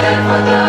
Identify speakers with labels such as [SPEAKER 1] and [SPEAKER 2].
[SPEAKER 1] Para